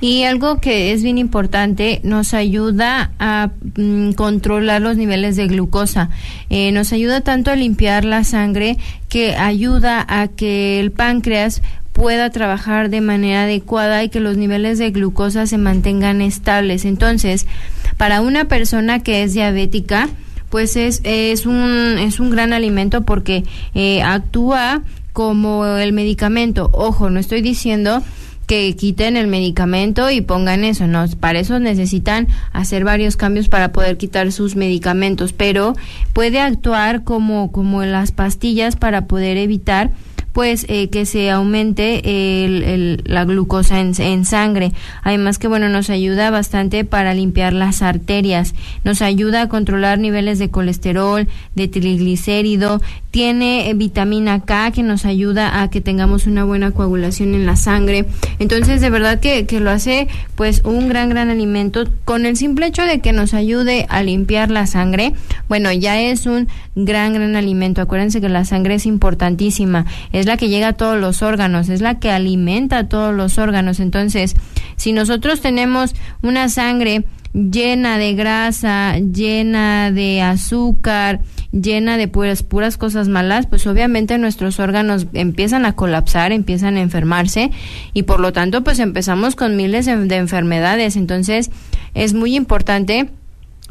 Y algo que es bien importante, nos ayuda a mm, controlar los niveles de glucosa. Eh, nos ayuda tanto a limpiar la sangre que ayuda a que el páncreas pueda trabajar de manera adecuada y que los niveles de glucosa se mantengan estables. Entonces, para una persona que es diabética, pues es, es, un, es un gran alimento porque eh, actúa como el medicamento. Ojo, no estoy diciendo que quiten el medicamento y pongan eso, no, para eso necesitan hacer varios cambios para poder quitar sus medicamentos, pero puede actuar como como las pastillas para poder evitar pues eh, que se aumente el, la glucosa en, en, sangre. Además que bueno, nos ayuda bastante para limpiar las arterias, nos ayuda a controlar niveles de colesterol, de triglicérido, tiene eh, vitamina K que nos ayuda a que tengamos una buena coagulación en la sangre. Entonces, de verdad que, que lo hace pues un gran, gran alimento con el simple hecho de que nos ayude a limpiar la sangre. Bueno, ya es un gran, gran alimento. Acuérdense que la sangre es importantísima. Es la que llega a todos los órganos, es la que alimenta a todos los órganos. Entonces, si nosotros tenemos una sangre llena de grasa, llena de azúcar, llena de puras, puras cosas malas, pues obviamente nuestros órganos empiezan a colapsar, empiezan a enfermarse y por lo tanto pues empezamos con miles de enfermedades. Entonces es muy importante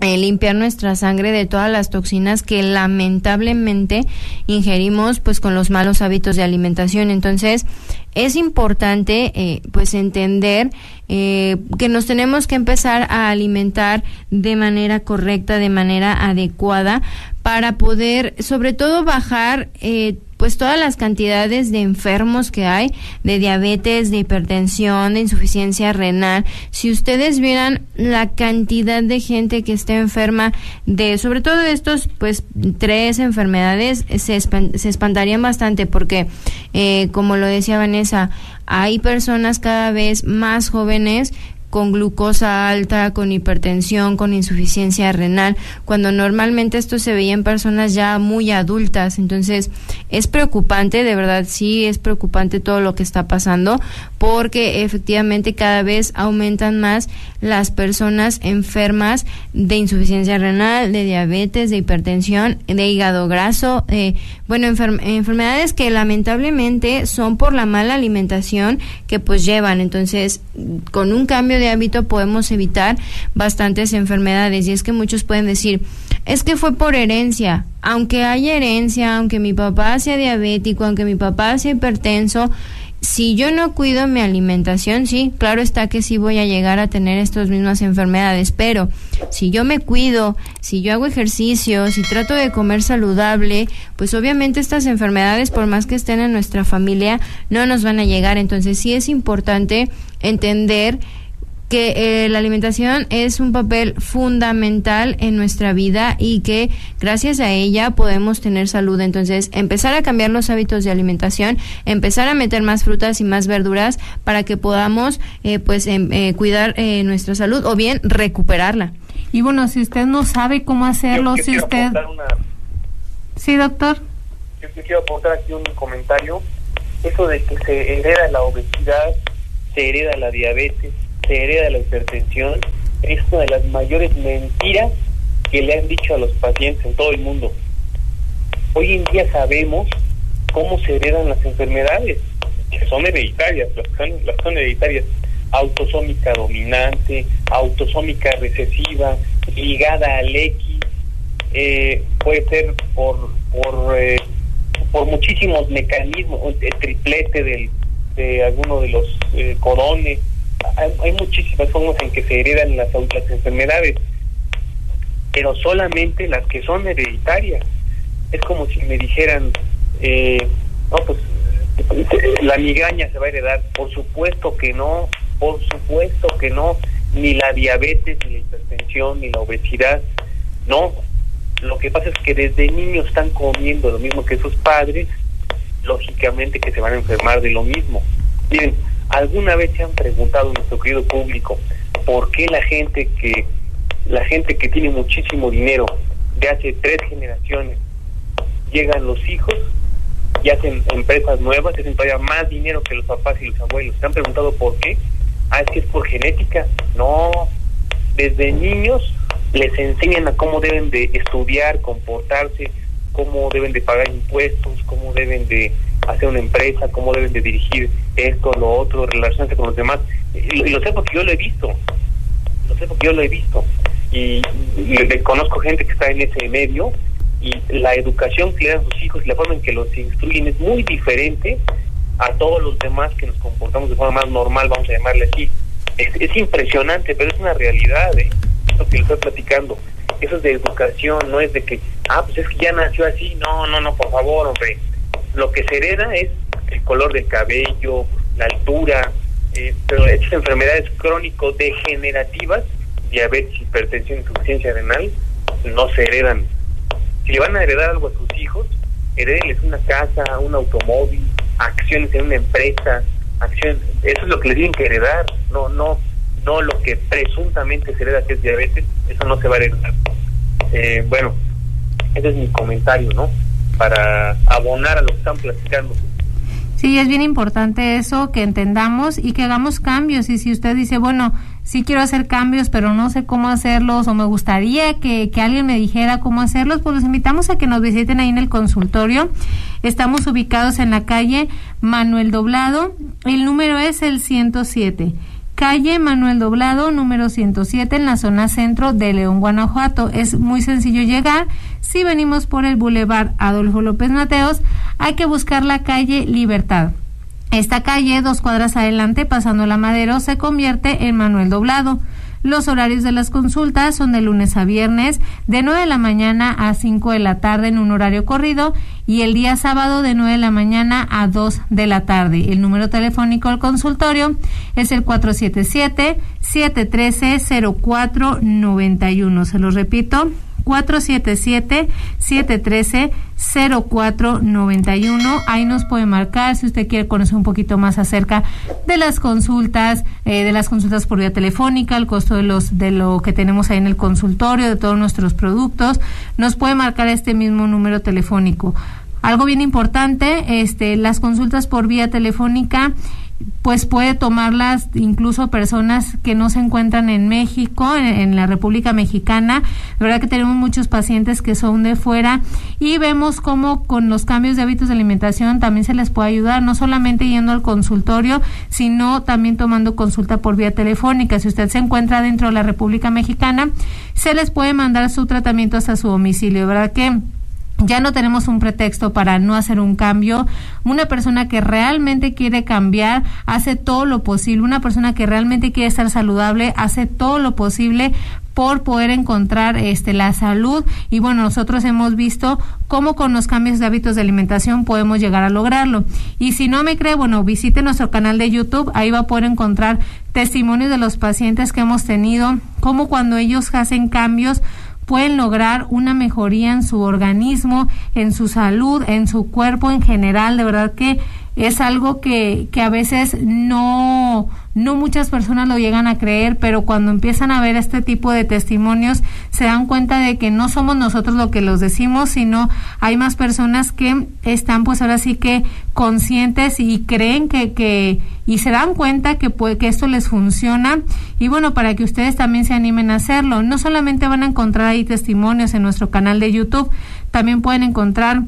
eh, limpiar nuestra sangre de todas las toxinas que lamentablemente ingerimos pues con los malos hábitos de alimentación entonces es importante eh, pues entender eh, que nos tenemos que empezar a alimentar de manera correcta de manera adecuada para poder sobre todo bajar eh, pues todas las cantidades de enfermos que hay, de diabetes, de hipertensión, de insuficiencia renal. Si ustedes vieran la cantidad de gente que está enferma de, sobre todo estos, pues tres enfermedades, se, se espantarían bastante porque, eh, como lo decía Vanessa, hay personas cada vez más jóvenes con glucosa alta, con hipertensión, con insuficiencia renal, cuando normalmente esto se veía en personas ya muy adultas. Entonces, es preocupante, de verdad sí es preocupante todo lo que está pasando, porque efectivamente cada vez aumentan más las personas enfermas de insuficiencia renal, de diabetes, de hipertensión, de hígado graso, eh, bueno, enfermedades que lamentablemente son por la mala alimentación que pues llevan. Entonces, con un cambio de hábito podemos evitar bastantes enfermedades. Y es que muchos pueden decir, es que fue por herencia. Aunque haya herencia, aunque mi papá sea diabético, aunque mi papá sea hipertenso, si yo no cuido mi alimentación, sí, claro está que sí voy a llegar a tener estas mismas enfermedades, pero si yo me cuido, si yo hago ejercicio, si trato de comer saludable, pues obviamente estas enfermedades, por más que estén en nuestra familia, no nos van a llegar. Entonces sí es importante entender que eh, la alimentación es un papel fundamental en nuestra vida y que gracias a ella podemos tener salud. Entonces, empezar a cambiar los hábitos de alimentación, empezar a meter más frutas y más verduras para que podamos eh, pues em, eh, cuidar nuestra salud o bien recuperarla. Y bueno, si usted no sabe cómo hacerlo, si usted... Sí, doctor. Yo quiero aportar aquí un comentario. Eso de que se hereda la obesidad, se hereda la diabetes, se hereda la hipertensión es una de las mayores mentiras que le han dicho a los pacientes en todo el mundo. Hoy en día sabemos cómo se heredan las enfermedades, que son hereditarias, las son, las son hereditarias, autosómica dominante, autosómica recesiva, ligada al X, eh, puede ser por por, eh, por muchísimos mecanismos, el triplete del, de alguno de los eh, corones, hay, muchísimas formas en que se heredan las, las enfermedades, pero solamente las que son hereditarias. Es como si me dijeran, eh, no, pues la migraña se va a heredar. Por supuesto que no, por supuesto que no, ni la diabetes, ni la hipertensión, ni la obesidad, no. Lo que pasa es que desde niños están comiendo lo mismo que sus padres, lógicamente que se van a enfermar de lo mismo. Miren, ¿Alguna vez se han preguntado nuestro querido público por qué la gente que la gente que tiene muchísimo dinero de hace tres generaciones llegan los hijos y hacen empresas nuevas, hacen todavía más dinero que los papás y los abuelos? ¿Se han preguntado por qué? ah, es que es por genética. No, desde niños les enseñan a cómo deben de estudiar, comportarse, cómo deben de pagar impuestos, cómo deben de hacer una empresa, cómo deben de dirigir esto, lo otro, relacionarse con los demás. Y, lo sé porque yo lo he visto, lo sé porque yo lo he visto. Y, y, conozco gente que está en ese medio y la educación que le dan a sus hijos y la forma en que los instruyen es muy diferente a todos los demás que nos comportamos de forma más normal, vamos a llamarle así. Es, es impresionante, pero es una realidad, ¿eh? lo que le estoy platicando. Eso es de educación, no es de que, ah, pues es que ya nació así. No, no, no, por favor, hombre. Lo que se hereda es el color del cabello, la altura, eh, pero estas enfermedades crónico-degenerativas, diabetes, hipertensión, insuficiencia renal, no se heredan. Si le van a heredar algo a sus hijos, heredenles una casa, un automóvil, acciones en una empresa, acciones, eso es lo que les tienen que heredar, no, no, no lo que presuntamente se hereda que es diabetes, eso no se va a heredar. Eh, bueno, ese es mi comentario, ¿no? Para abonar a lo que están platicando. Sí, es bien importante eso, que entendamos y que hagamos cambios. Y si usted dice, bueno, sí quiero hacer cambios, pero no sé cómo hacerlos, o me gustaría que, que alguien me dijera cómo hacerlos, pues los invitamos a que nos visiten ahí en el consultorio. Estamos ubicados en la calle Manuel Doblado. El número es el 107 calle Manuel Doblado, número 107, en la zona centro de León, Guanajuato. Es muy sencillo llegar. Si venimos por el Boulevard Adolfo López Mateos, hay que buscar la calle Libertad. Esta calle, dos cuadras adelante, pasando la Madero, se convierte en Manuel Doblado. Los horarios de las consultas son de lunes a viernes, de 9 de la mañana a 5 de la tarde en un horario corrido y el día sábado de 9 de la mañana a 2 de la tarde. El número telefónico al consultorio es el 477-713-0491. Se lo repito, 477-713-0491. Ahí nos puede marcar si usted quiere conocer un poquito más acerca de las consultas, eh, de las consultas por vía telefónica, el costo de los de lo que tenemos ahí en el consultorio, de todos nuestros productos. Nos puede marcar este mismo número telefónico. Algo bien importante, este, las consultas por vía telefónica pues puede tomarlas incluso personas que no se encuentran en México, en, la República Mexicana. La verdad que tenemos muchos pacientes que son de fuera y vemos cómo con los cambios de hábitos de alimentación también se les puede ayudar, no solamente yendo al consultorio, sino también tomando consulta por vía telefónica. Si usted se encuentra dentro de la República Mexicana, se les puede mandar su tratamiento hasta su domicilio. ¿Verdad que? Ya no tenemos un pretexto para no hacer un cambio. Una persona que realmente quiere cambiar hace todo lo posible. Una persona que realmente quiere estar saludable hace todo lo posible por poder encontrar este la salud y bueno nosotros hemos visto cómo con los cambios de hábitos de alimentación podemos llegar a lograrlo y si no me cree bueno visite nuestro canal de YouTube ahí va a poder encontrar testimonios de los pacientes que hemos tenido cómo cuando ellos hacen cambios pueden lograr una mejoría en su organismo, en su salud, en su cuerpo en general. De verdad que es algo que, que a veces no, no muchas personas lo llegan a creer, pero cuando empiezan a ver este tipo de testimonios se dan cuenta de que no somos nosotros lo que los decimos, sino hay más personas que están pues ahora sí que conscientes y creen que, que y se dan cuenta que, puede, que esto les funciona y bueno, para que ustedes también se animen a hacerlo. No solamente van a encontrar ahí testimonios en nuestro canal de YouTube, también pueden encontrar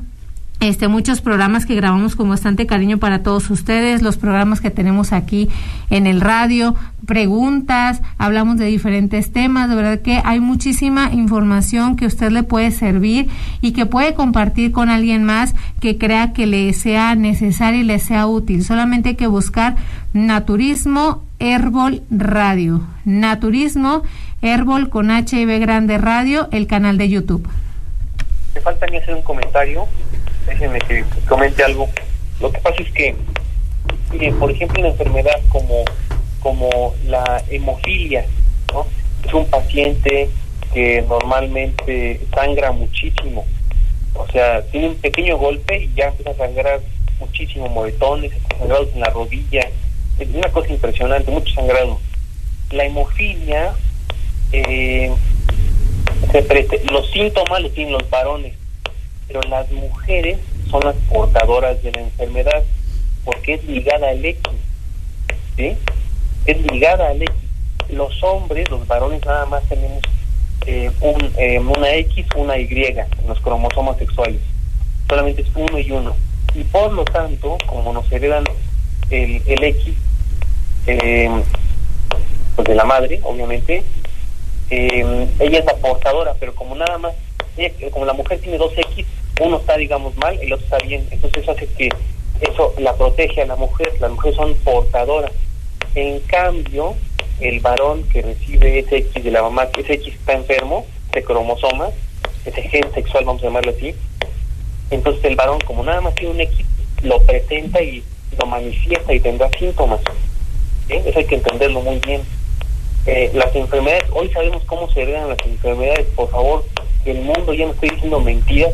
este, muchos programas que grabamos con bastante cariño para todos ustedes, los programas que tenemos aquí en el radio, preguntas, hablamos de diferentes temas, de verdad que hay muchísima información que usted le puede servir y que puede compartir con alguien más que crea que le sea necesario y le sea útil. Solamente hay que buscar Naturismo Herbol Radio. Naturismo Herbol con H y B grande radio, el canal de YouTube. Me falta hacer un comentario déjenme que comente algo. Lo que pasa es que, por ejemplo, una enfermedad como, como la hemofilia, ¿no? es un paciente que normalmente sangra muchísimo. O sea, tiene un pequeño golpe y ya empieza a sangrar muchísimo, moretones, sangrados en la rodilla. Es una cosa impresionante, mucho sangrado. La hemofilia, eh, los síntomas los tienen los varones pero las mujeres son las portadoras de la enfermedad porque es ligada al X. ¿sí? es ligada al X. Los hombres, los varones, nada más tenemos eh, un, eh, una X, una Y en los cromosomas sexuales. Solamente es uno y uno. Y por lo tanto, como nos heredan el, el X, eh, pues de la madre, obviamente, eh, ella es la portadora, pero como nada más, como la mujer tiene dos X, uno está, digamos, mal, el otro está bien. Entonces eso hace que eso la protege a la mujer, las mujeres son portadoras. En cambio, el varón que recibe ese X de la mamá, ese X está enfermo, ese cromosoma, ese gen sexual, vamos a llamarlo así, entonces el varón, como nada más tiene un X, lo presenta y lo manifiesta y tendrá síntomas. Eso hay que entenderlo muy bien. Eh, las enfermedades, hoy sabemos cómo se heredan las enfermedades, por favor, el mundo ya no estoy diciendo mentiras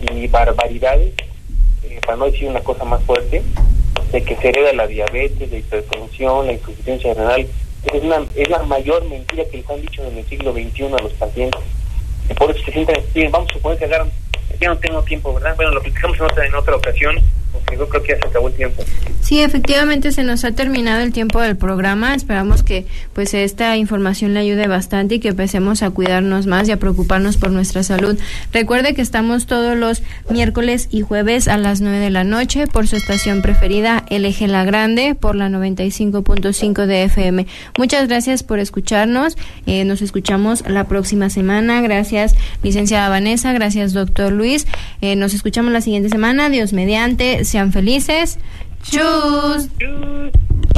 y barbaridades, eh, para no decir una cosa más fuerte, de que se hereda la diabetes, la hipertensión, la insuficiencia renal, es, una, es la mayor mentira que les han dicho en el siglo XXI a los pacientes. Y por eso se sienten, vamos a suponer que agarran, ya no tengo tiempo, ¿verdad? Bueno, lo platicamos en otra, en otra ocasión, yo que ya se el tiempo. Sí, efectivamente se nos ha terminado el tiempo del programa. Esperamos que pues esta información le ayude bastante y que empecemos a cuidarnos más y a preocuparnos por nuestra salud. Recuerde que estamos todos los miércoles y jueves a las 9 de la noche por su estación preferida, Eje La Grande, por la 95.5 de FM. Muchas gracias por escucharnos. Eh, nos escuchamos la próxima semana. Gracias, licenciada Vanessa. Gracias, doctor Luis. Eh, nos escuchamos la siguiente semana. Dios mediante. Sean felices. Tschüss. Tschüss.